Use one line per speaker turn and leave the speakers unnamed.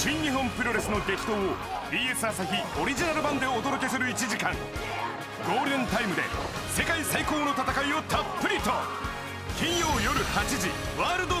新日本プロレスの激闘を BS 朝日オリジナル版でお届けする1時間。ゴールデンタイムで世界最高の戦いをたっぷりと。金曜夜8時ワールド